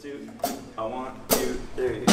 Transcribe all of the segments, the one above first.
two, a one, two, three.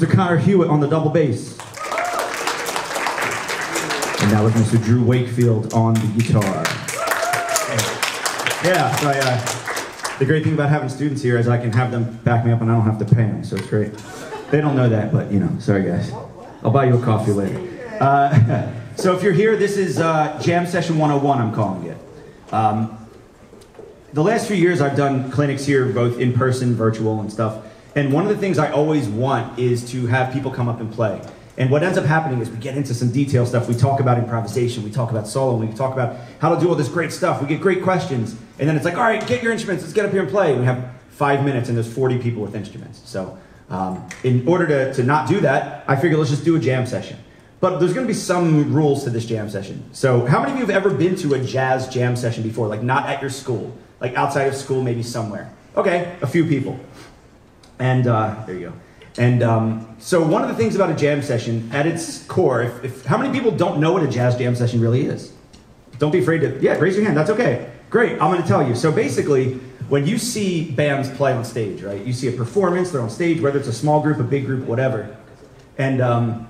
Mr. Hewitt on the double bass. And that was Mr. Drew Wakefield on the guitar. Yeah, so I, uh, the great thing about having students here is I can have them back me up and I don't have to pay them, so it's great. They don't know that, but you know, sorry guys. I'll buy you a coffee later. Uh, so if you're here, this is uh, Jam Session 101, I'm calling it. Um, the last few years I've done clinics here, both in person, virtual, and stuff. And one of the things I always want is to have people come up and play. And what ends up happening is we get into some detail stuff. We talk about improvisation, we talk about solo, we talk about how to do all this great stuff. We get great questions. And then it's like, all right, get your instruments, let's get up here and play. And we have five minutes and there's 40 people with instruments. So um, in order to, to not do that, I figure let's just do a jam session. But there's going to be some rules to this jam session. So how many of you have ever been to a jazz jam session before? Like not at your school, like outside of school, maybe somewhere. Okay, a few people. And uh, there you go. And um, so one of the things about a jam session, at its core, if, if, how many people don't know what a jazz jam session really is? Don't be afraid to, yeah, raise your hand, that's okay. Great, I'm gonna tell you. So basically, when you see bands play on stage, right, you see a performance, they're on stage, whether it's a small group, a big group, whatever, and um,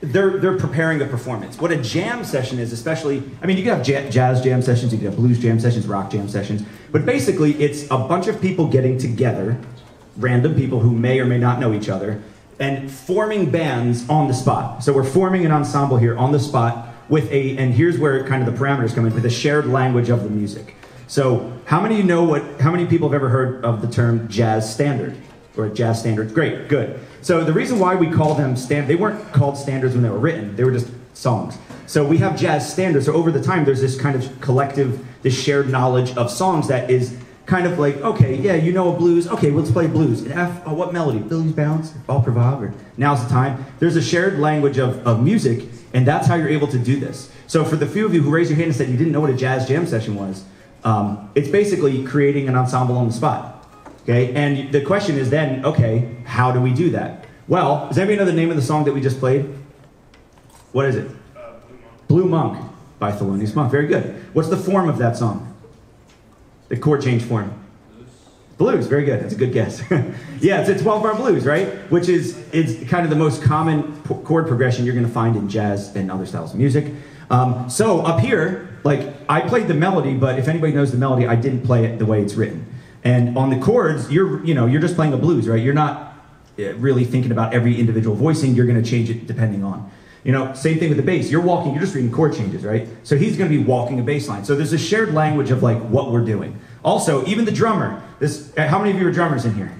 they're, they're preparing a performance. What a jam session is, especially, I mean, you can have jazz jam sessions, you can have blues jam sessions, rock jam sessions, but basically, it's a bunch of people getting together random people who may or may not know each other and forming bands on the spot. So we're forming an ensemble here on the spot with a, and here's where kind of the parameters come in, with a shared language of the music. So how many you know what, how many people have ever heard of the term jazz standard? Or jazz standards? Great, good. So the reason why we call them stand, they weren't called standards when they were written, they were just songs. So we have jazz standards. So over the time, there's this kind of collective, this shared knowledge of songs that is kind of like, okay, yeah, you know a blues. Okay, let's play blues. And F, oh, what melody? Billie's Bounce, Au Privave, or now's the time. There's a shared language of, of music, and that's how you're able to do this. So for the few of you who raised your hand and said you didn't know what a jazz jam session was, um, it's basically creating an ensemble on the spot. Okay, and the question is then, okay, how do we do that? Well, does anybody know the name of the song that we just played? What is it? Uh, Blue Monk. Blue Monk by Thelonious Monk. Very good. What's the form of that song? The chord change form. Blues, very good. That's a good guess. yeah, it's a 12 bar blues, right? Which is it's kind of the most common chord progression you're going to find in jazz and other styles of music. Um, so up here, like I played the melody, but if anybody knows the melody, I didn't play it the way it's written. And on the chords, you're you know you're just playing a blues, right? You're not uh, really thinking about every individual voicing. You're going to change it depending on. You know, same thing with the bass. You're walking, you're just reading chord changes, right? So he's going to be walking a bass line. So there's a shared language of like what we're doing. Also, even the drummer. This, uh, how many of you are drummers in here?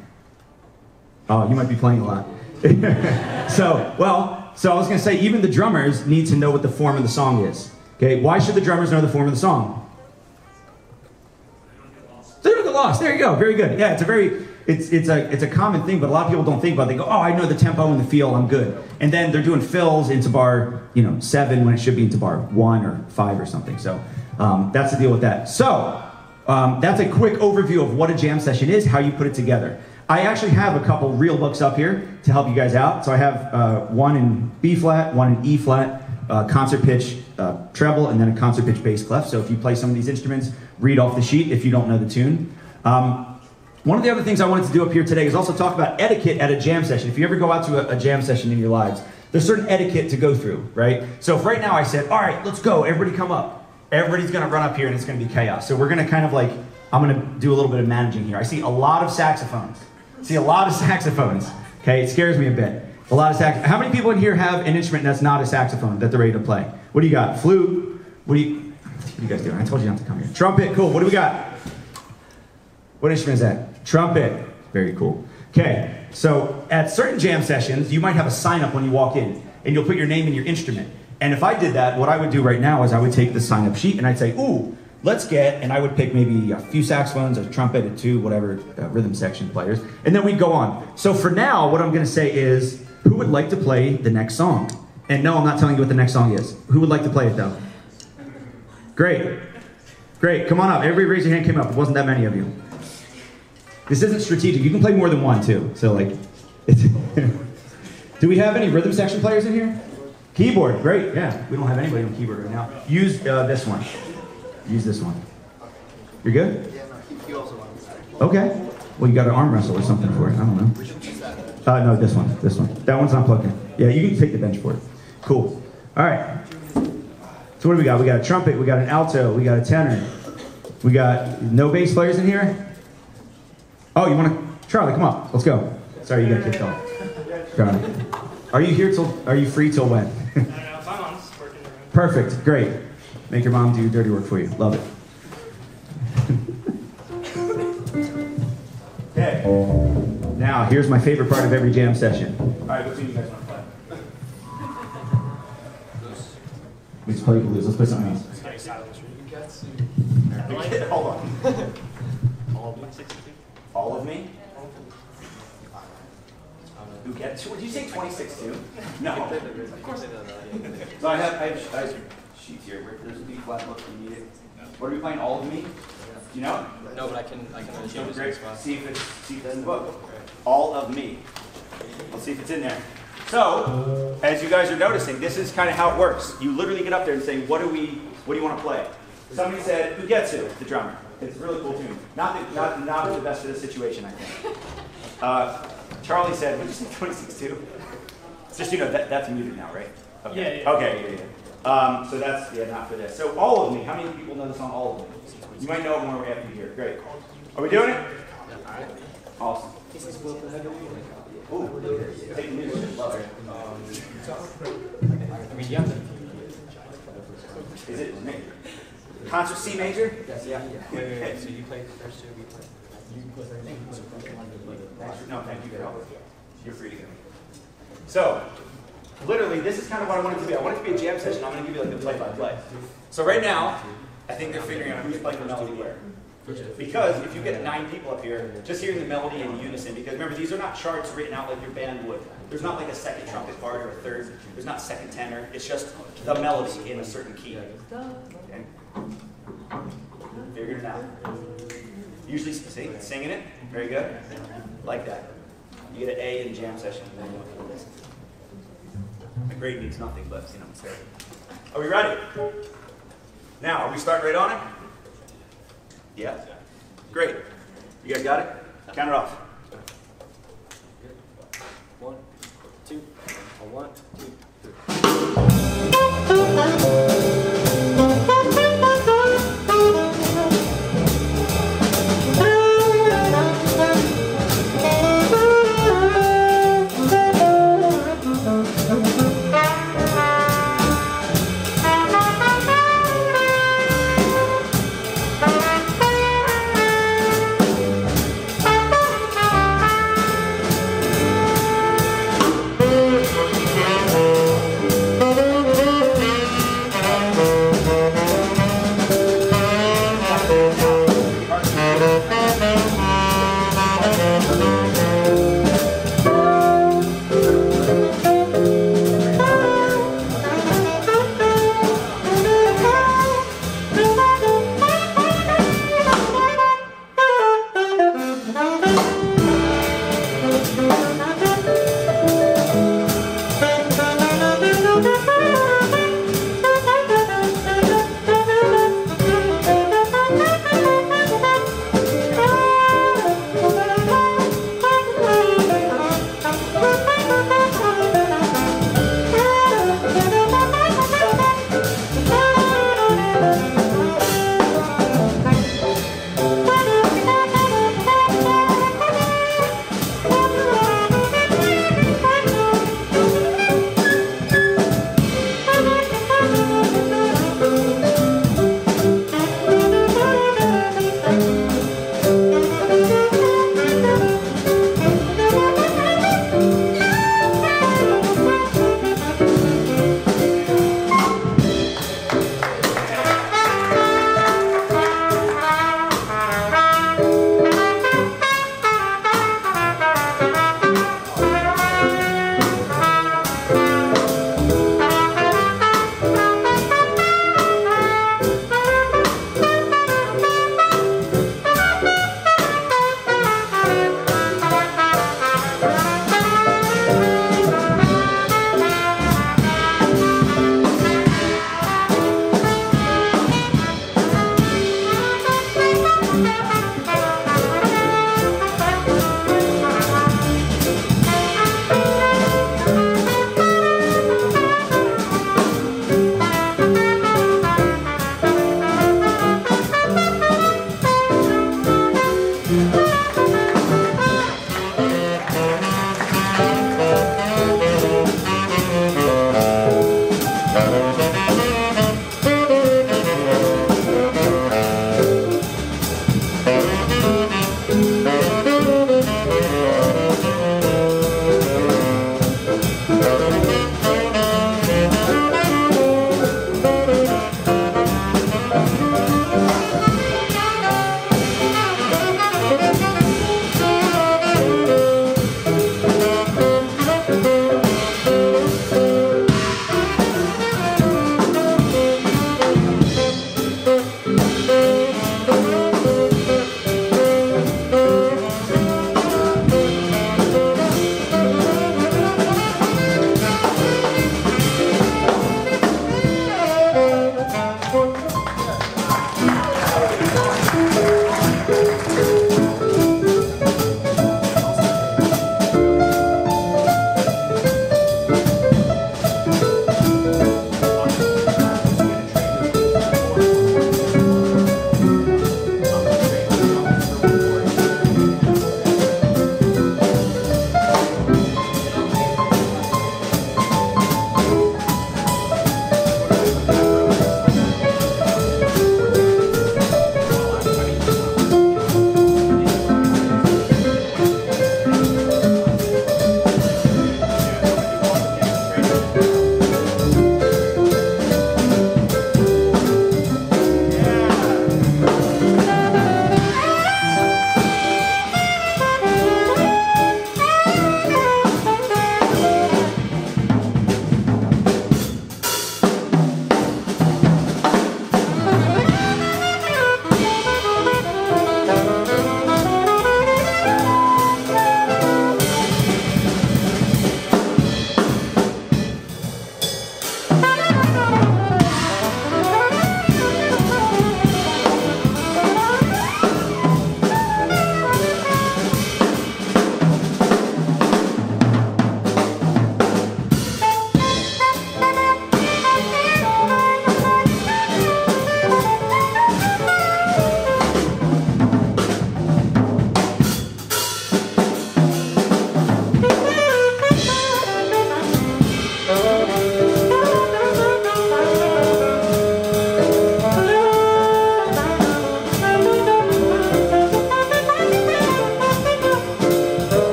Oh, you might be playing a lot. so, well, so I was going to say, even the drummers need to know what the form of the song is. Okay, why should the drummers know the form of the song? So they don't get lost. There you go. Very good. Yeah, it's a very it's, it's, a, it's a common thing, but a lot of people don't think about it. They go, oh, I know the tempo and the feel, I'm good. And then they're doing fills into bar, you know, seven when it should be into bar one or five or something. So um, that's the deal with that. So um, that's a quick overview of what a jam session is, how you put it together. I actually have a couple real books up here to help you guys out. So I have uh, one in B flat, one in E flat, uh, concert pitch uh, treble, and then a concert pitch bass clef. So if you play some of these instruments, read off the sheet if you don't know the tune. Um, one of the other things I wanted to do up here today is also talk about etiquette at a jam session. If you ever go out to a, a jam session in your lives, there's certain etiquette to go through, right? So if right now I said, all right, let's go, everybody come up. Everybody's gonna run up here and it's gonna be chaos. So we're gonna kind of like, I'm gonna do a little bit of managing here. I see a lot of saxophones. I see a lot of saxophones. Okay, it scares me a bit. A lot of sax. How many people in here have an instrument that's not a saxophone that they're ready to play? What do you got? Flute? What do you, what are you guys doing? I told you not to come here. Trumpet, cool. What do we got? What instrument is that? Trumpet. Very cool. Okay, so at certain jam sessions, you might have a sign up when you walk in, and you'll put your name and your instrument. And if I did that, what I would do right now is I would take the sign up sheet and I'd say, ooh, let's get, and I would pick maybe a few saxophones, a trumpet, and two, whatever, uh, rhythm section players, and then we'd go on. So for now, what I'm gonna say is, who would like to play the next song? And no, I'm not telling you what the next song is. Who would like to play it though? Great. Great, come on up. Everybody raise your hand came up. It wasn't that many of you. This isn't strategic. You can play more than one too. So like, do we have any rhythm section players in here? Keyboard, great. Yeah, we don't have anybody on keyboard right now. Use uh, this one. Use this one. You're good. Okay. Well, you got an arm wrestle or something for it. I don't know. Uh, no, this one. This one. That one's not plugged in. Yeah, you can take the bench for it. Cool. All right. So what do we got? We got a trumpet. We got an alto. We got a tenor. We got no bass players in here. Oh, you want to? Charlie, come on, Let's go. Sorry, you got kicked off. Got it. Are you here till? Are you free till when? Perfect. Great. Make your mom do dirty work for you. Love it. okay. Now, here's my favorite part of every jam session. All right, what see you guys want to play? Let's play blues. Let's play something else. Hold on. All of me? Who gets? To? Would you say 26 too? No. Of course I don't. So I have, I have, I have sheets here. Where- There's a B flat book. You need it. What are we playing? All of me? Do you know? No, but I can, I can So change great. See if it's see if it's in the book. All of me. Let's see if it's in there. So, as you guys are noticing, this is kind of how it works. You literally get up there and say, "What do we? What do you want to play?" Somebody said, "Ugetsu," the drummer. It's a really cool tune. Not the, not not the best for this situation, I think. Uh, Charlie said, "What did you say? 26 too?" Just you know, that, that's muted now, right? Okay. Yeah, yeah. Okay. Yeah, yeah. Um, so that's yeah, not for this. So all of me. How many people know the song "All of Me"? You might know it when we're after you here. Great. Are we doing it? Awesome. Ooh, take news. Love it. I mean, you have to. Is it major? Concert C major? Yes, yeah. Wait, wait, wait. So you play first two, we play. No, thank you, Carol. You're free to go. So, literally, this is kind of what I want it to be. I want it to be a jam session. I'm going to give you like a play-by-play. So right now, I think they're figuring out who's playing the melody where. Because if you get nine people up here, just hearing the melody in unison, because remember, these are not charts written out like your band would. There's not like a second trumpet part or a third. There's not second tenor. It's just the melody in a certain key. Okay? Figured it out. Usually, see, singing it. Very good. Like that. You get an A in jam session. and then you the list. A grade means nothing, but you know, it's there. Are we ready? Now, are we starting right on it? Yeah? Great. You guys got it? Count it off. One, two, one, two. Thank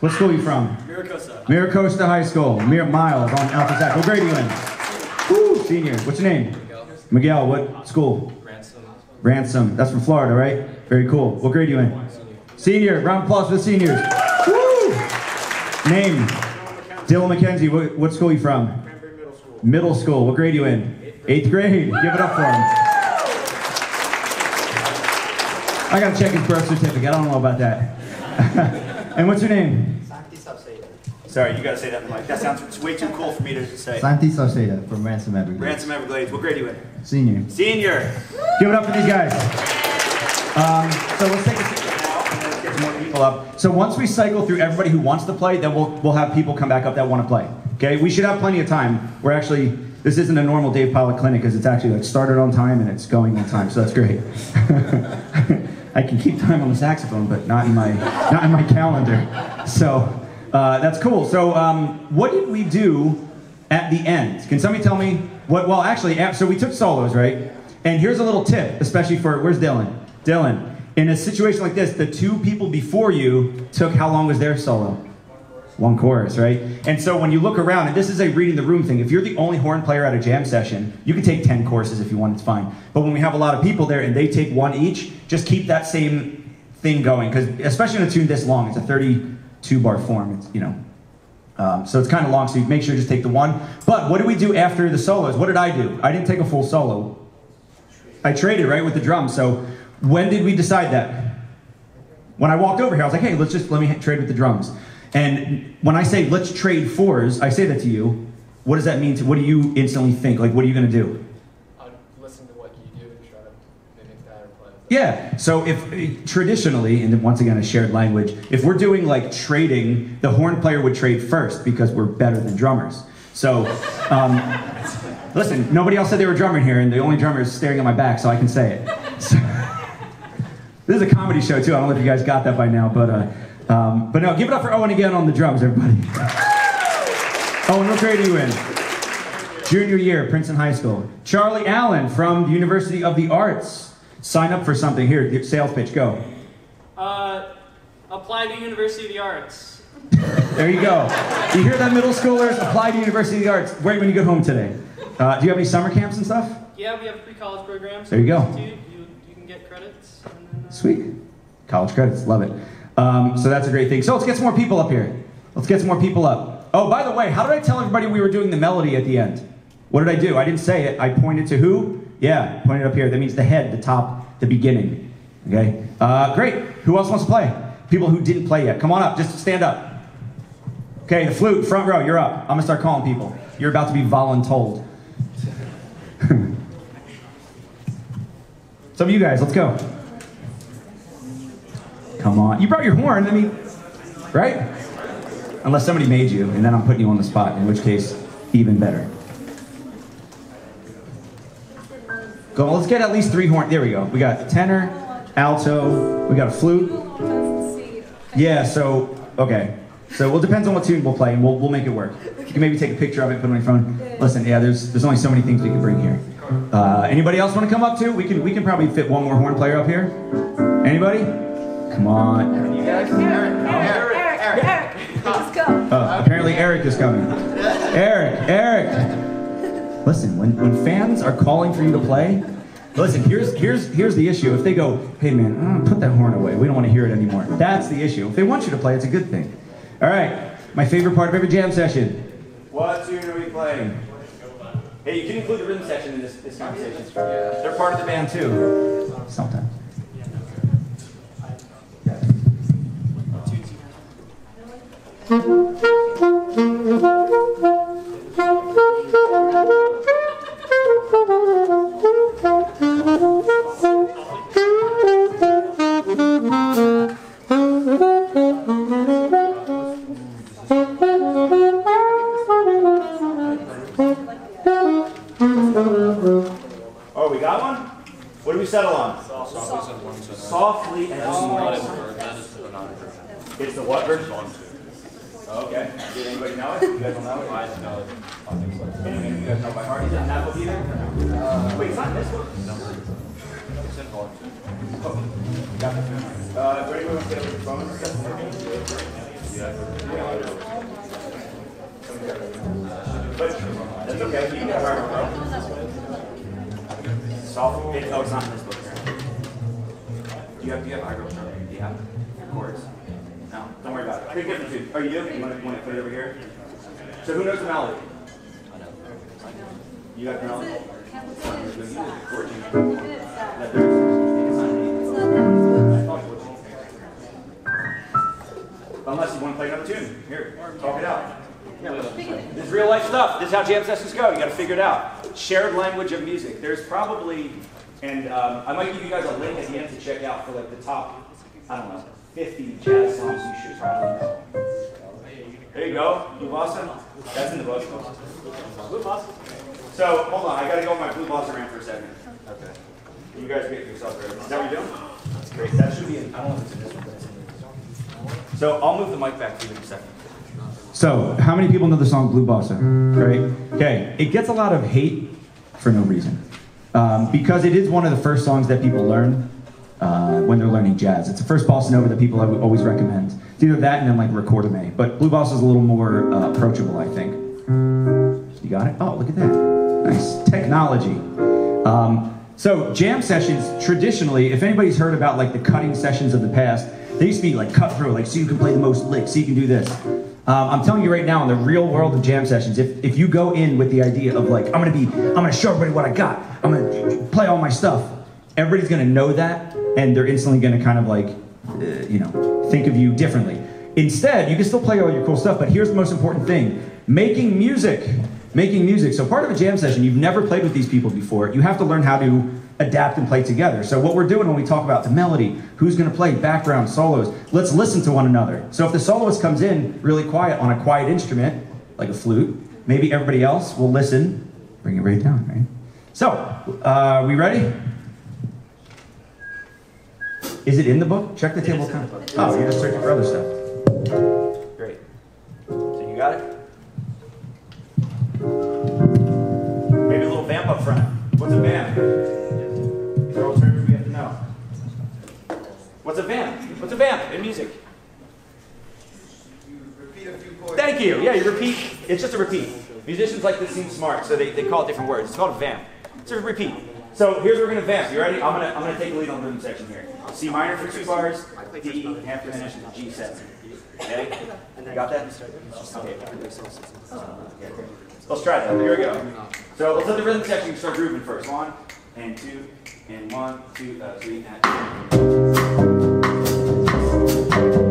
What school are you from? Miracosa. Miracosta High School. Mir- Miles on Alpha Zach. What grade are you in? Woo, senior. What's your name? Miguel. Miguel. What school? Ransom. Ransom. That's from Florida, right? Very cool. What grade are you in? Senior. Senior. Round of applause for the seniors. Woo! Name? Dylan McKenzie. What, what school are you from? Middle School. Middle school. What grade are you in? Eighth grade. Give it up for him. I gotta check his birth certificate. I don't know about that. and what's your name? Santi Sapseda. Sorry, you gotta say that in the mic. That sounds it's way too cool for me to say. Santi Sauceda from Ransom Everglades. Ransom Everglades. What grade are you in? Senior. Senior. Give it up for these guys. Um, so let's take a seat now and get more people up. So once we cycle through everybody who wants to play, then we'll, we'll have people come back up that want to play. Okay? We should have plenty of time. We're actually, this isn't a normal Dave Pollack clinic because it's actually like started on time and it's going on time, so that's great. I can keep time on the saxophone, but not in my, not in my calendar. So uh, that's cool. So um, what did we do at the end. Can somebody tell me what? Well, actually, so we took solos, right? And here's a little tip, especially for where's Dylan? Dylan, in a situation like this, the two people before you took how long was their solo? One chorus, right? And so when you look around, and this is a reading the room thing, if you're the only horn player at a jam session, you can take 10 courses if you want, it's fine. But when we have a lot of people there and they take one each, just keep that same thing going, because especially in a tune this long, it's a 32 bar form, it's, you know, um, so it's kind of long, so you make sure to just take the one. But what did we do after the solos? What did I do? I didn't take a full solo. I traded, right, with the drums. So when did we decide that? When I walked over here, I was like, hey, let's just, let me trade with the drums. And when I say let's trade fours, I say that to you. What does that mean to, what do you instantly think? Like, what are you going to do? I'd listen to what you do and try to mimic that or play. Yeah. So if traditionally, and once again a shared language, if we're doing like trading, the horn player would trade first because we're better than drummers. So, um, listen, nobody else said they were drumming here, and the only drummer is staring at my back, so I can say it. So, this is a comedy show too. I don't know if you guys got that by now, but uh, um, but no, give it up for Owen again on the drums, everybody. Owen, what grade are you in? Junior year, Princeton High School. Charlie Allen from the University of the Arts. Sign up for something. Here, the sales pitch, go. Uh, apply to University of the Arts. There you go. You hear that, middle schoolers? Apply to University of the Arts. Right when you get home today. Uh, do you have any summer camps and stuff? Yeah, we have pre-college programs. There you go. You, you can get credits. And then, uh, Sweet. College credits, love it. Um, so that's a great thing. So let's get some more people up here. Let's get some more people up. Oh, by the way, how did I tell everybody we were doing the melody at the end? What did I do? I didn't say it. I pointed to who? Yeah, pointed up here. That means the head, the top, the beginning. Okay? Uh, great. Who else wants to play? People who didn't play yet. Come on up. Just stand up. Okay, the flute, front row, you're up. I'm gonna start calling people. You're about to be voluntold. Some of you guys, let's go. Come on. You brought your horn, I mean, right? Unless somebody made you, and then I'm putting you on the spot, in which case, even better. Go, let's get at least three horn. There we go. We got tenor, alto, we got a flute. Yeah, so, okay. So, well, it depends on what tune we'll play, and we'll, we'll make it work. You can maybe take a picture of it, put it on your phone. Listen, yeah, there's, there's only so many things we can bring here. Uh, anybody else want to come up too? We can, we can probably fit one more horn player up here. Anybody? Come on. You guys? Eric, Eric, Eric, let's go. Uh, apparently Eric is coming. Eric, Eric. Listen, when, when fans are calling for you to play, listen, here's, here's, here's the issue. If they go, hey man, uh, put that horn away. We don't want to hear it anymore. That's the issue. If they want you to play, it's a good thing. All right, my favorite part of every jam session. What tune are we playing? Hey, you can include the rhythm section in this, this conversation. They're part of the band too. Sometimes. Oh, we got one? What do we settle on? Softly and It's the what version? Okay. Did anybody know it? You guys don't know it? I know it. You guys know by heart? Is it Napa either? Wait, it's not this one? Got the phone. Uh, ready to get the phone? But that's okay. You can have our Soft. It, oh, it's not in this book. right? Do you have, do you have eyebrow sharpener? Do you have chords? No, don't worry about it. Pick different two. Oh, you do? You want to, want to put it over here? So who knows the melody? I know. You got the melody? Chord, you know. Let there- Unless you want to play another tune. Here, talk it out. This is real life stuff. This is how jam sessions go. You got to figure it out. Shared language of music. There's probably, and um, I might give you guys a link at the end to check out for like the top, I don't know, 50 jazz songs you should probably know. There you go. Blue Bossa. That's in the book. Blue Bossa. So hold on. I got to go on my Blue Bossa rant for a second. Okay. You guys get yourself ready. Is that what you're doing? That's great. That should be in. I don't know if it's in this one, but it's in this one. So I'll move the mic back to you in a second. So, how many people know the song Blue Bossa? Right? Okay, it gets a lot of hate for no reason. Um, because it is one of the first songs that people learn uh, when they're learning jazz. It's the first bossa nova that people I would always recommend. It's either that and then like Recordame. But Blue Bossa is a little more uh, approachable, I think. You got it? Oh, look at that. Nice. Technology. Um, so, jam sessions, traditionally, if anybody's heard about like the cutting sessions of the past, they used to be like cut through, like so you can play the most licks, so you can do this. Um, I'm telling you right now, in the real world of jam sessions, if, if you go in with the idea of like, I'm gonna be, I'm gonna show everybody what I got, I'm gonna play all my stuff, everybody's gonna know that, and they're instantly gonna kind of like, uh, you know, think of you differently. Instead, you can still play all your cool stuff, but here's the most important thing making music. Making music. So, part of a jam session, you've never played with these people before. You have to learn how to adapt and play together. So, what we're doing when we talk about the melody, who's going to play background solos, let's listen to one another. So, if the soloist comes in really quiet on a quiet instrument, like a flute, maybe everybody else will listen, bring it right down, right? So, uh, we ready? Is it in the book? Check the table. of contents. Oh, you're just searching for other stuff. Great. So you got it? Maybe a little vamp up front. What's a vamp? These are all terms we have to know. What's a vamp? What's a vamp in music? Thank you. Yeah, you repeat. It's just a repeat. Musicians like to seem smart, so they, they call it different words. It's called a vamp. It's a repeat. So here's where we're gonna vamp. You ready? I'm gonna I'm gonna take the lead on the rhythm section here. C minor for two bars, D half diminished, G7. Okay? You got that? Okay. Let's try that. Here we go. So let's let the rhythm section start grooving first. One and two and one, two, uh, three, and.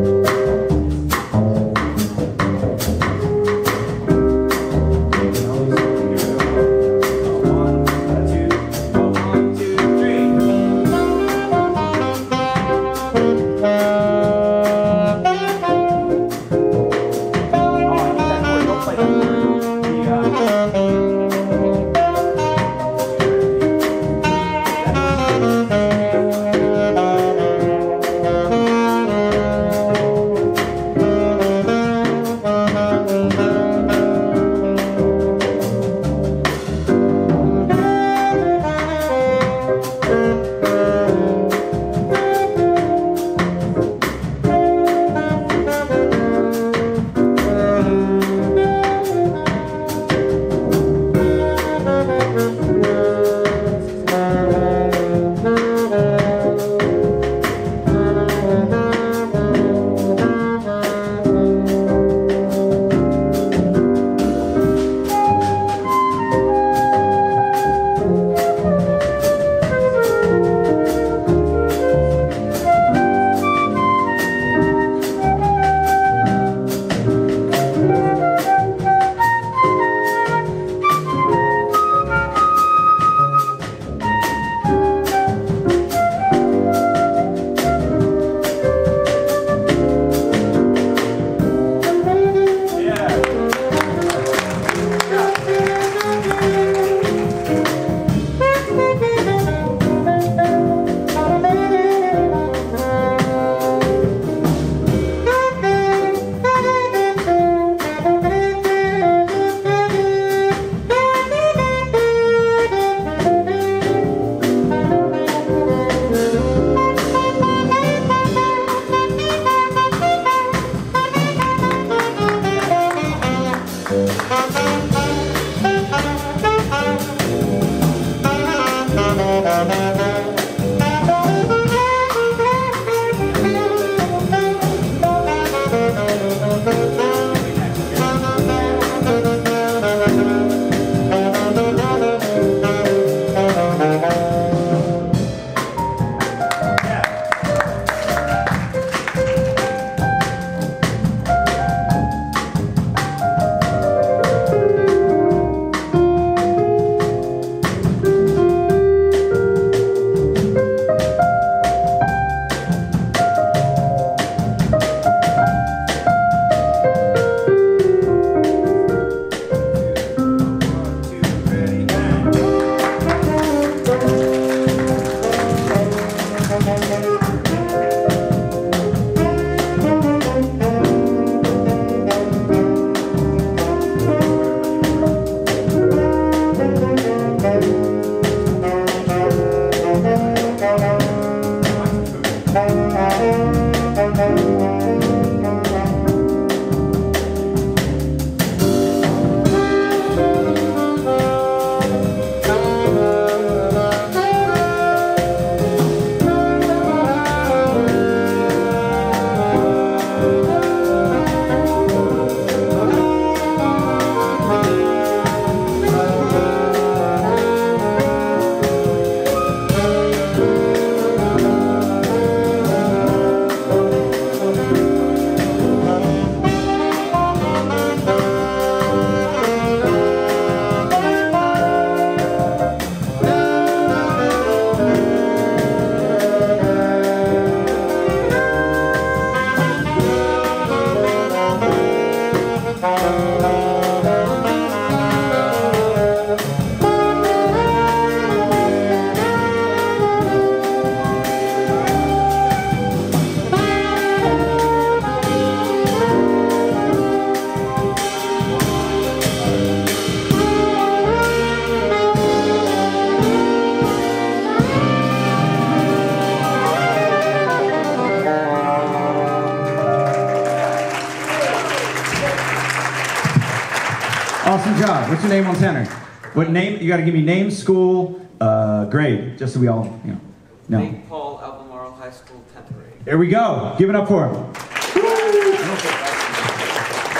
Name on tenor? What name? You got to give me name, school, uh, grade, just so we all, you know. No. St. Paul Albemarle High School 10th grade. There we go. Give it up for him.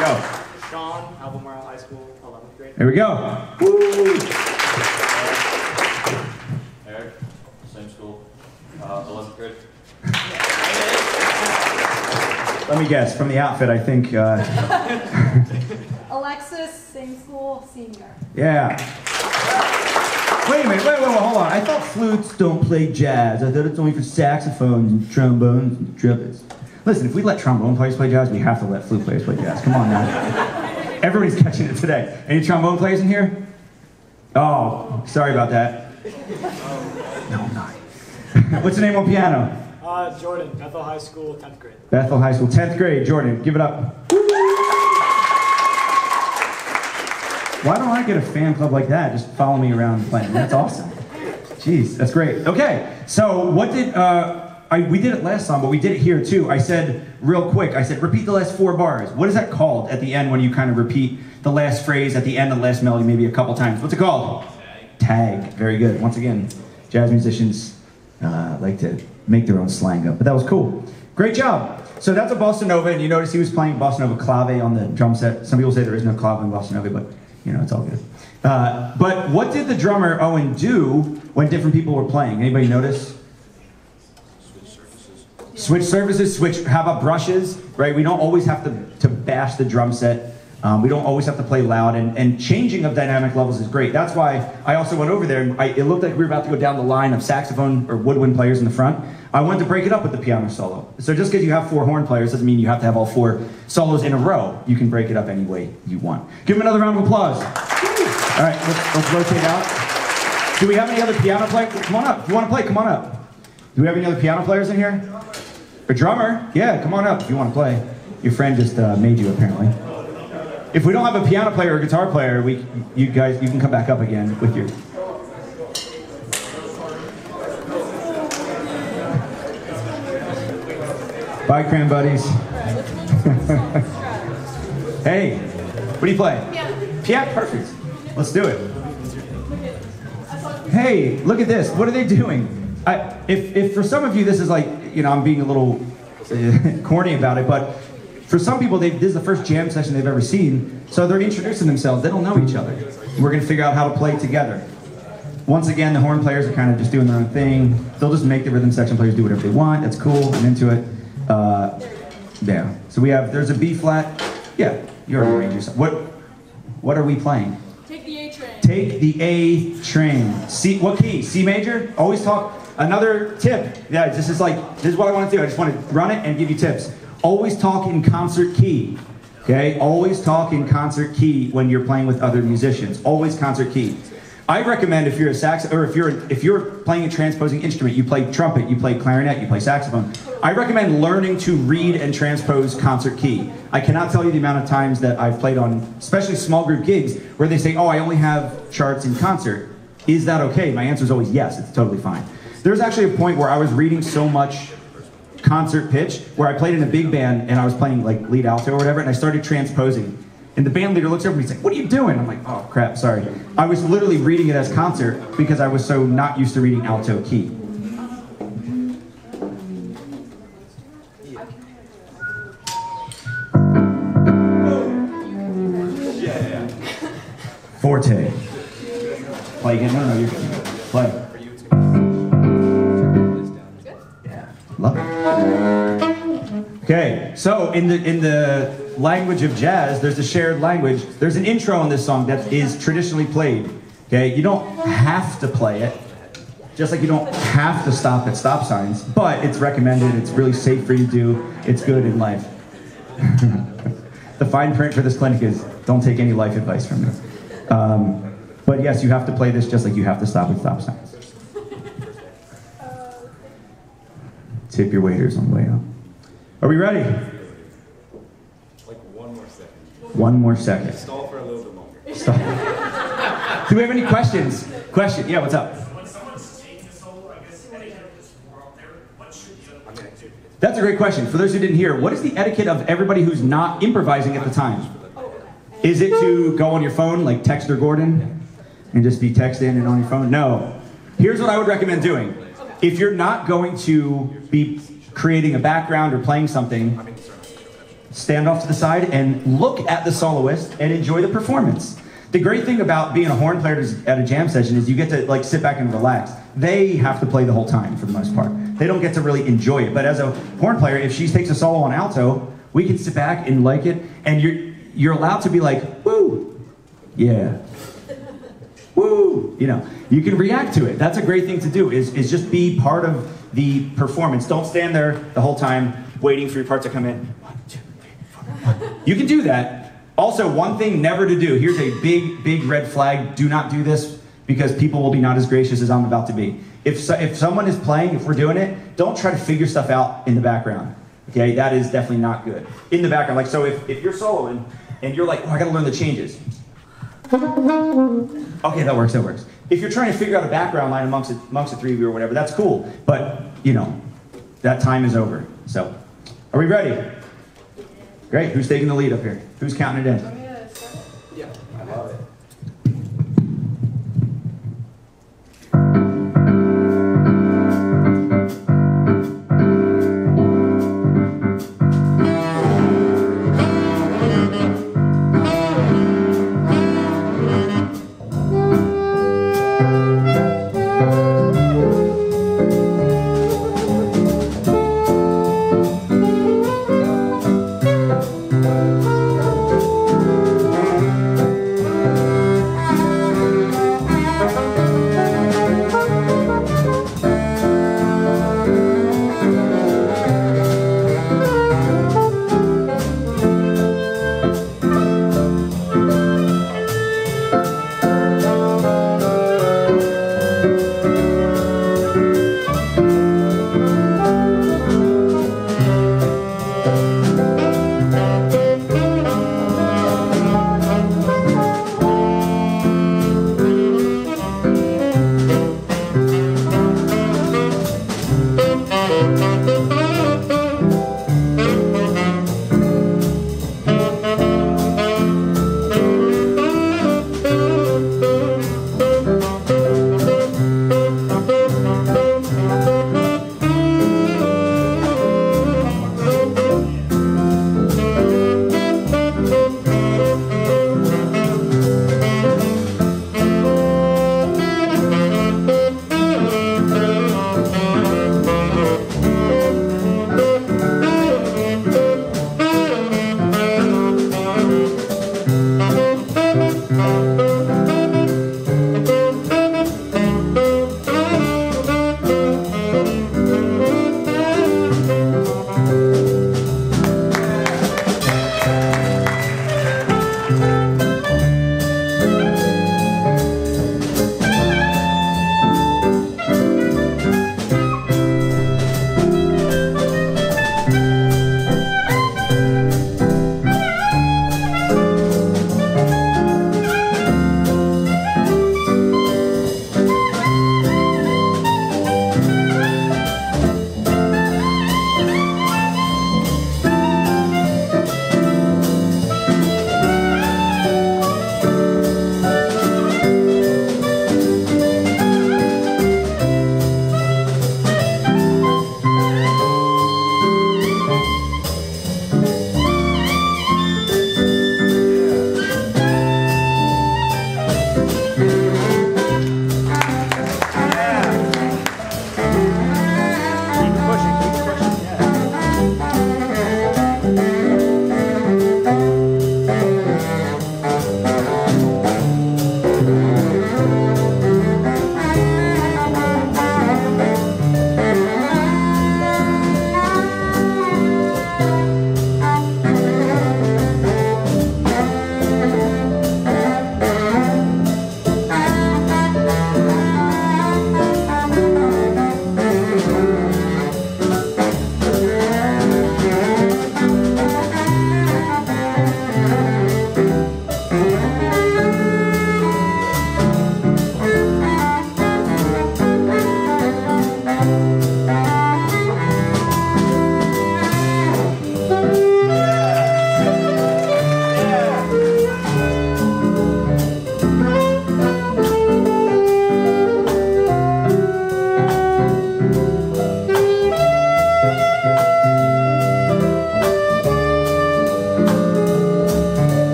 Go. Sean, Albemarle High School, 11th grade. There we go. Eric, same school, uh, 11th grade. Let me guess. From the outfit, I think. Uh, Alexis, same school, senior. yeah. Wait a minute. Wait, wait, wait. Hold on. I thought flutes don't play jazz. I thought it's only for saxophones and trombones and trumpets. Listen, if we let trombone players play jazz, we have to let flute players play jazz. Come on now. Everybody's catching it today. Any trombone players in here? Oh, sorry about that. No, I'm not. What's your name on piano? Uh, Jordan, Bethel High School, 10th grade. Bethel High School, 10th grade. Jordan, give it up. Why don't I get a fan club like that? Just follow me around playing. That's awesome. Jeez, that's great. Okay, so what did, uh, I, we did it last song, but we did it here too. I said real quick, I said repeat the last four bars. What is that called at the end when you kind of repeat the last phrase at the end of the last melody maybe a couple times? What's it called? Tag. Very good. Once again, jazz musicians uh, like to make their own slang up, but that was cool. Great job. So that's a bossa nova, and you notice he was playing bossa nova clave on the drum set. Some people say there is no clave in bossa nova, but you know it's all good. Uh, but what did the drummer Owen do when different people were playing? Anybody notice? Switch surfaces, switch, surfaces, switch, how about brushes, right? We don't always have to, to bash the drum set. Um, we don't always have to play loud, and, and changing of dynamic levels is great. That's why I also went over there, and I, it looked like we were about to go down the line of saxophone or woodwind players in the front. I wanted to break it up with the piano solo. So just because you have four horn players doesn't mean you have to have all four solos in a row. You can break it up any way you want. Give them another round of applause. All right, let's, let's rotate out. Do we have any other piano players? Come on up. If you want to play, come on up. Do we have any other piano players in here? A drummer? Yeah, come on up if you want to play. Your friend just uh, made you apparently. If we don't have a piano player or guitar player, we, you guys, you can come back up again with your. Bye, cram buddies. hey, what do you play? Piano. Piano, perfect. Let's do it. Hey, look at this. What are they doing? I, if, if for some of you this is like, you know, I'm being a little uh, corny about it, but for some people, this is the first jam session they've ever seen, so they're introducing themselves. They don't know each other. We're going to figure out how to play together. Once again, the horn players are kind of just doing their own thing. They'll just make the rhythm section players do whatever they want. That's cool. I'm into it. Uh, yeah. So we have, there's a B flat. Yeah, you already arranged yourself. What, what are we playing? Take the A train. Take the A train. C, what key? C major? Always talk. Another tip. Yeah, this is like, this is what I want to do. I just want to run it and give you tips. Always talk in concert key. Okay? Always talk in concert key when you're playing with other musicians. Always concert key. I recommend if you're a sax or if you're if you're playing a transposing instrument, you play trumpet, you play clarinet, you play saxophone. I recommend learning to read and transpose concert key. I cannot tell you the amount of times that I've played on, especially small group gigs, where they say, "Oh, I only have charts in concert." Is that okay? My answer is always yes. It's totally fine. There's actually a point where I was reading so much concert pitch where I played in a big band and I was playing like lead alto or whatever, and I started transposing. And the band leader looks over me and he's like, What are you doing? I'm like, Oh crap, sorry. I was literally reading it as concert because I was so not used to reading alto key. Forte. Again. No, no, you're good. Okay, so in the in the language of jazz, there's a shared language. There's an intro in this song that is traditionally played. Okay, you don't have to play it, just like you don't have to stop at stop signs, but it's recommended. It's really safe for you to do. It's good in life. the fine print for this clinic is don't take any life advice from me. Um, but yes, you have to play this just like you have to stop at stop signs. Tip your waiters on the way out. Are we ready? Like one more second. One more second. Stall for a little bit longer. Stop. Do we have any questions? Question? Yeah, what's up? When someone's taking a solo, I guess etiquette of this world there, what should the other person do? That's a great question. For those who didn't hear, what is the etiquette of everybody who's not improvising at the time? Is it to go on your phone, like Texter Gordon, and just be texting and on your phone? No. Here's what I would recommend doing. If you're not going to be creating a background or playing something, stand off to the side and look at the soloist and enjoy the performance. The great thing about being a horn player at a jam session is you get to like sit back and relax. They have to play the whole time for the most part. They don't get to really enjoy it. But as a horn player, if she takes a solo on alto, we can sit back and like it, and you're you're allowed to be like, woo, yeah, woo, you know, you can react to it. That's a great thing to do. Is is just be part of the performance. Don't stand there the whole time waiting for your part to come in. One, two, three, four, one. You can do that. Also, one thing never to do. Here's a big, big red flag. Do not do this because people will be not as gracious as I'm about to be. If, so, if someone is playing, if we're doing it, don't try to figure stuff out in the background. Okay, that is definitely not good. In the background, like so, if, if you're soloing and you're like, oh, I gotta learn the changes. Okay, that works. That works. If you're trying to figure out a background line amongst the, amongst the three of you or whatever, that's cool. But you know, that time is over. So, are we ready? Great. Who's taking the lead up here? Who's counting it in? Yeah. I love it.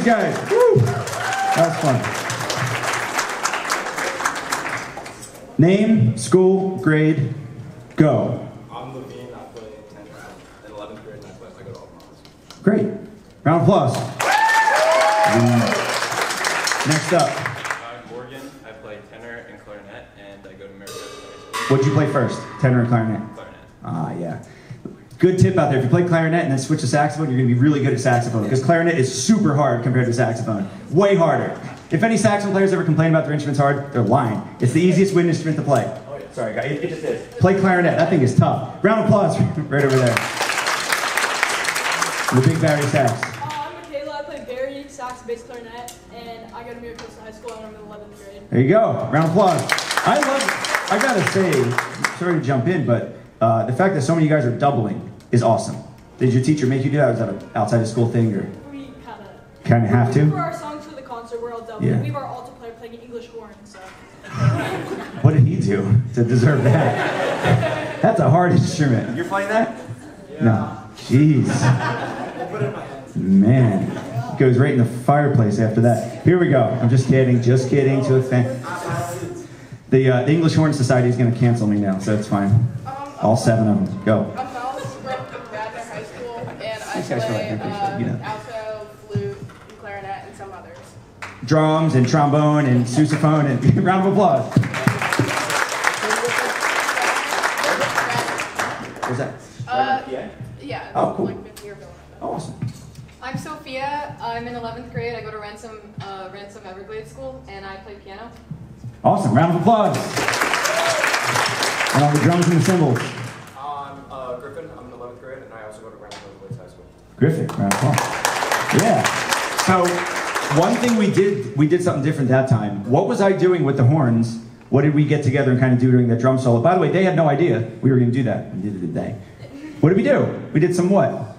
These guys. Woo! That was fun. Name, school, grade, go. I'm Levine, I play 10th and 11th grade, and I play, I go to Auburn High Great. Round of applause. Next up, I'm Morgan. I play tenor and clarinet, and I go to Marietta High School. what'd you play first? Tenor or clarinet? Clarinet. Yeah. Good tip out there. If you play clarinet and then switch to saxophone, you're going to be really good at saxophone because clarinet is super hard compared to saxophone. Way harder. If any saxophone players ever complain about their instruments hard, they're lying. It's the easiest wind instrument to play. Oh, yeah. sorry, guys. It, it just is. Play clarinet. That thing is tough. Round of applause right over there. The big bari sax. Uh, I'm Michaela. I play bari, sax, bass, clarinet, and I go to Miracle High School and I'm in 11th grade. There you go. Round of applause. I love, I gotta say, sorry to jump in, but uh, the fact that so many of you guys are doubling is awesome. Did your teacher make you do that? Was that an outside of school thing or We kind of kind of have For to? our songs for the concert, we're all double. Yeah. We have our alto player playing English horn, so. What did he do to deserve that? That's a hard instrument. You're playing that? No. Jeez. Man. Goes right in the fireplace after that. Here we go. I'm just kidding. Just kidding. To a fan. The, uh, the English Horn Society is going to cancel me now, so it's fine. All seven of them. Go. I These guys are like play that, you know. uh, alto, flute, and clarinet, and some others. Drums and trombone and sousaphone and round of applause. What's that? Uh, yeah. Oh, cool. Like fifth year going. Oh, awesome. I'm Sophia. I'm in 11th grade. I go to Ransom, uh, Ransom Everglades School, and I play piano. Awesome. Round of applause. And all the drums and the cymbals. I'm uh, Griffin. I'm in 11th grade, and I also go to Grand Rapids Griffin, round of applause. Yeah. So one thing we did, we did something different that time. What was I doing with the horns? What did we get together and kind of do during that drum solo? By the way, they had no idea we were going to do that. We did it today. What did we do? We did some what?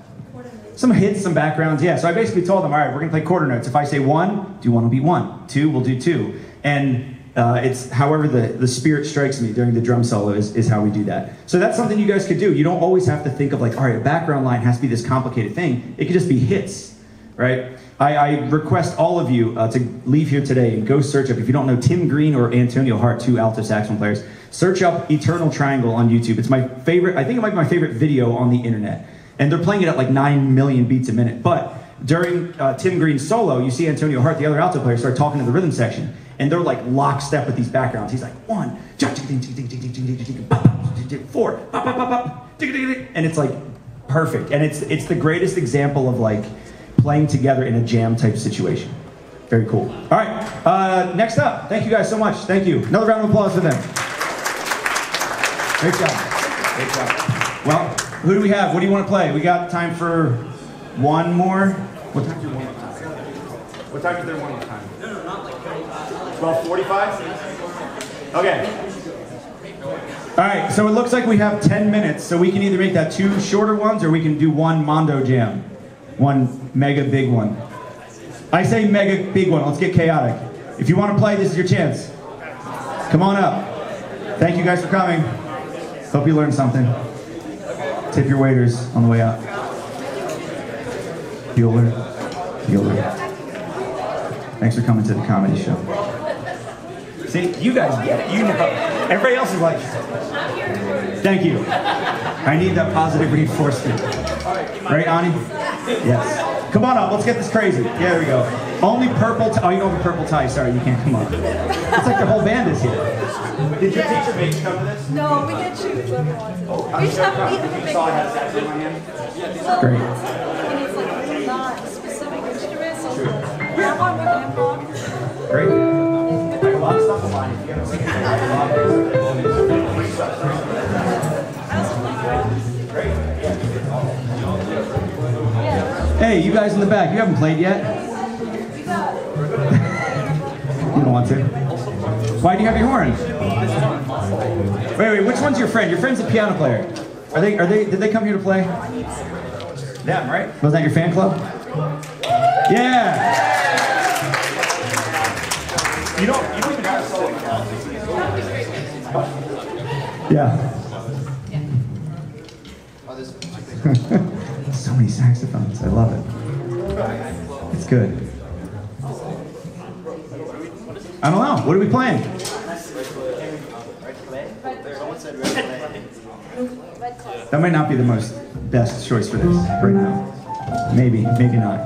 Some hits, some backgrounds. Yeah. So I basically told them, all right, we're going to play quarter notes. If I say one, do one will be one. Two, we'll do two. And uh, it's however the, the spirit strikes me during the drum solo is, is how we do that. So that's something you guys could do. You don't always have to think of like, all right, a background line has to be this complicated thing. It could just be hits, right? I, I request all of you uh, to leave here today and go search up, if you don't know Tim Green or Antonio Hart, two alto saxophone players, search up Eternal Triangle on YouTube. It's my favorite, I think it might be my favorite video on the internet. And they're playing it at like 9 million beats a minute. But during uh, Tim Green's solo, you see Antonio Hart, the other alto player, start talking to the rhythm section. And they're like lockstep with these backgrounds. He's like, one, four, and it's like perfect. And it's, it's the greatest example of like playing together in a jam type situation. Very cool. All right, uh, next up, thank you guys so much. Thank you. Another round of applause for them. Great job. Great job. Well, who do we have? What do you want to play? We got time for one more. What time is your warm-up? What time is their warm-up time? No, no, not like 12:45. Okay. All right. So it looks like we have 10 minutes, so we can either make that two shorter ones, or we can do one Mondo Jam, one mega big one. I say mega big one. Let's get chaotic. If you want to play, this is your chance. Come on up. Thank you guys for coming. Hope you learned something. Tip your waiters on the way out. Bueller. Bueller. Thanks for coming to the comedy show. See, you guys get it. You know. Everybody else is like, thank you. I need that positive reinforcement. Right, Ani? Yes. Come on up. Let's get this crazy. Yeah, there we go. Only purple. T- oh, you don't have a purple tie. Sorry, you can't come up. It's like the whole band is here. Did your teacher make you come to this? No, we get choose whoever wants it. Oh, we just have to eat You the big saw I had ones. sax in my hand? So, Great. And Hey, you guys in the back, you haven't played yet? you don't want to? Why do you have your horn? Wait, wait, which one's your friend? Your friend's a piano player. Are they, are they, did they come here to play? Them, right? Was that your fan club? Yeah! You don't, Yeah. so many saxophones. I love it. It's good. I don't know. What are we playing? That might not be the most best choice for this right now. Maybe, maybe not.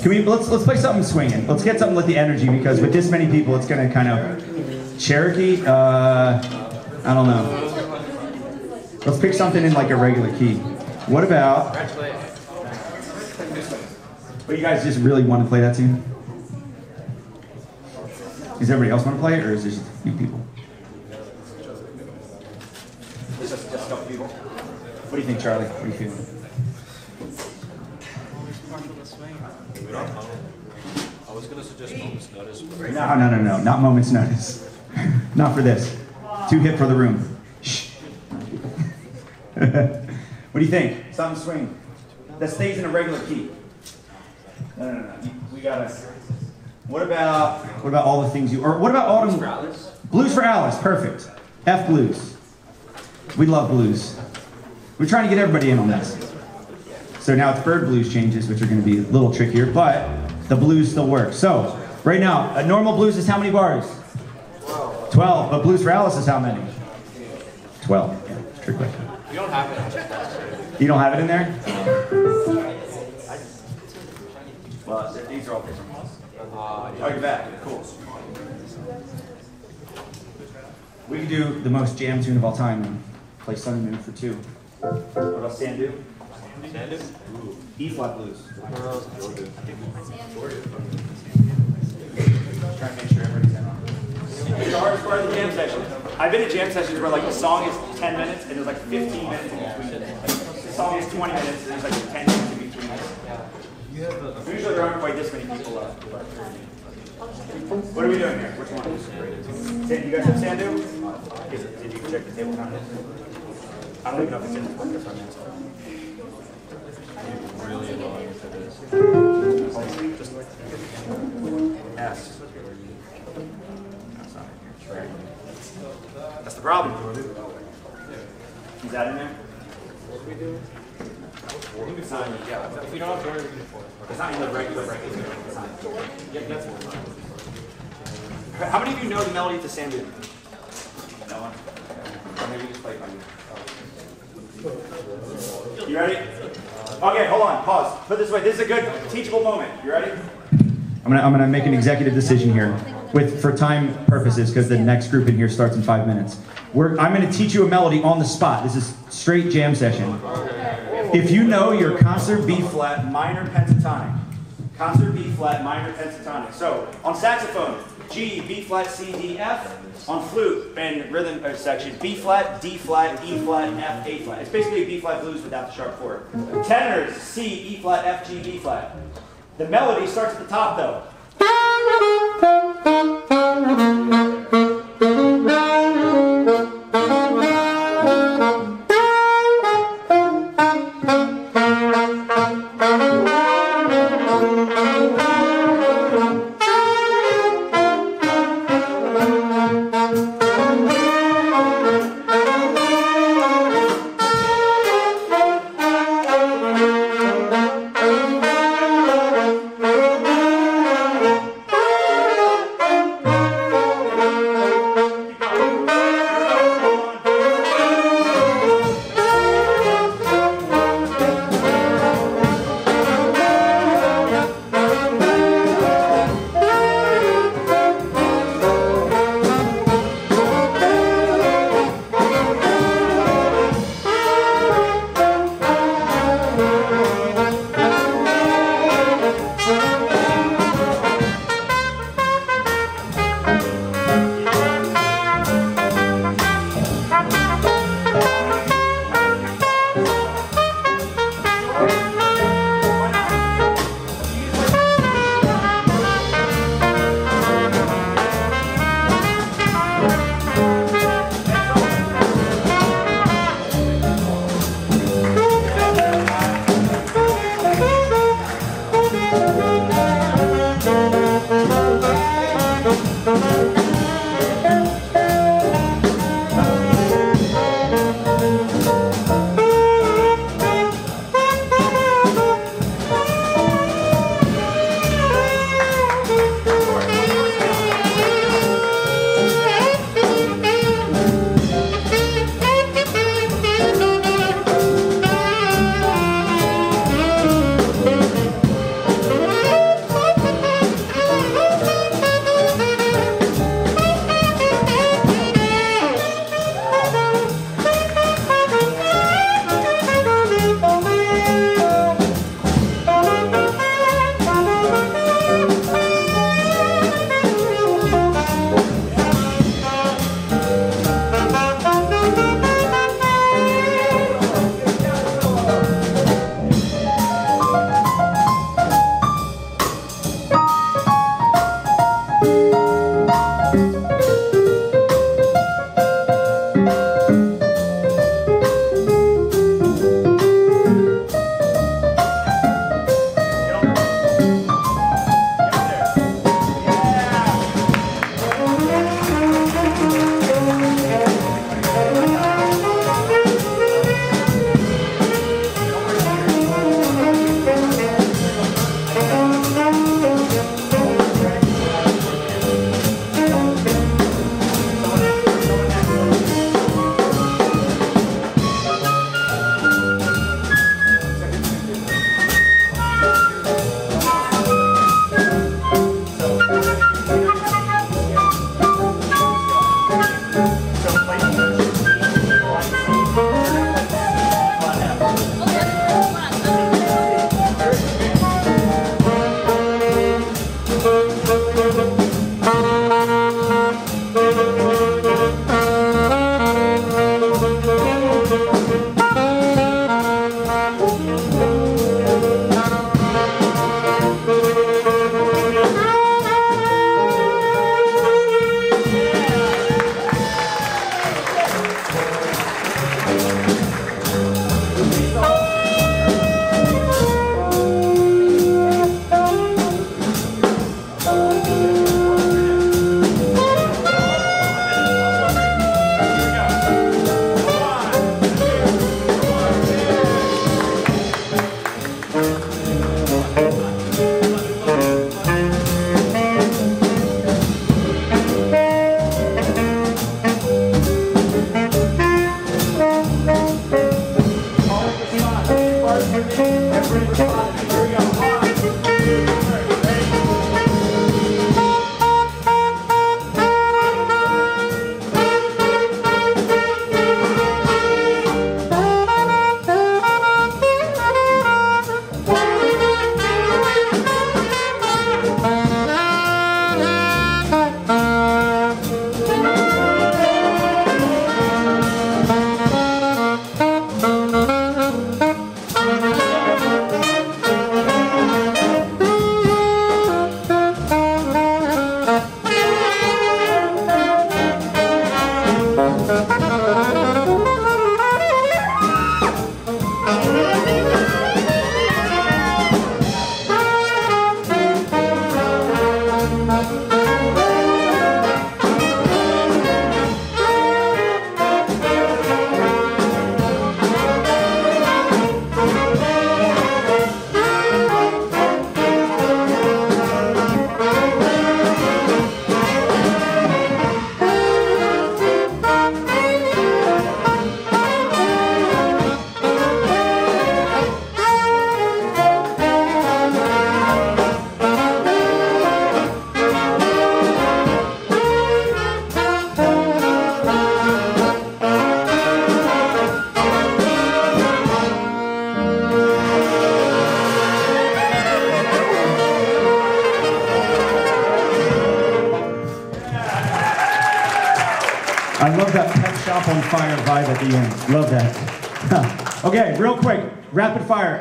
Can we let's let's play something swinging. Let's get something with the energy because with this many people, it's gonna kind of Cherokee. Uh, I don't know. Let's pick something in like a regular key. What about? But you guys just really want to play that tune? Does everybody else want to play it, or is it just a few people? Just, just a couple people. What do you think, Charlie? What are you feeling? I was gonna suggest moments notice, No, no, no, no, not moments notice. not for this. Too hip for the room. Shh. what do you think? Something swing that stays in a regular key. No, no, no, no. We gotta. What about what about all the things you or what about autumn? For Alice? Blues for Alice, perfect. F blues. We love blues. We're trying to get everybody in on this. So now it's bird blues changes, which are going to be a little trickier, but the blues still work. So right now, a normal blues is how many bars? 12. But blues for Alice is how many? 12. Yeah, trick question. We don't have it. You don't have it in there? Well, these are all different ones. Uh, Oh, you're back. Cool. We can do the most jam tune of all time and play Sonnymoon for two. What about Sandu? Sandu? E flat blues. Try and make sure everybody's in. It's the hardest part of the jam session. I've been to jam sessions where like the song is 10 minutes and there's like 15 minutes in between. Like, the song is 20 minutes and there's like 10 minutes in between. Usually there aren't quite this many people left. What are we doing here? Which one? San- You guys have Sandu? Is it- Did you check the table contents? I don't even know if it's in the book, that's what I'm asking. really long into this. S. That's not in here. That's the problem. Is that in there? It's not in, yeah, If you don't have Jordan, we can do four. it's not in the regular, regular. It's not. Yep, that's one. How many of you know the melody to Sandu? No one? Or maybe just play it by you. You ready? Okay, hold on, pause. Put it this way, this is a good teachable moment. You ready? I'm gonna, I'm gonna make an executive decision here with, for time purposes, because the next group in here starts in five minutes. We're, I'm gonna teach you a melody on the spot. This is straight jam session. If you know your concert B flat minor pentatonic, concert B flat minor pentatonic. So on saxophone, G, B flat, C, D, F. On flute and rhythm uh, section, B flat, D flat, E flat, F, A flat. It's basically a B flat blues without the sharp four. Tenors, C, E flat, F, G, B flat. The melody starts at the top though. Thank you.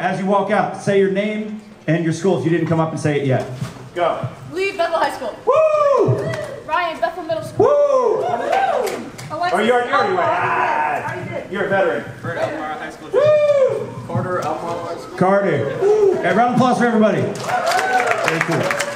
As you walk out, say your name and your school if you didn't come up and say it yet. Go. Lee Bethel High School. Woo! Ryan Bethel Middle School. Woo! Alexis, Oh, you already, you already went. Ah, you're a veteran. Bert Albemarle High School. Woo! Carter Albemarle High School. Carter. Woo! Okay, round of applause for everybody. Very cool.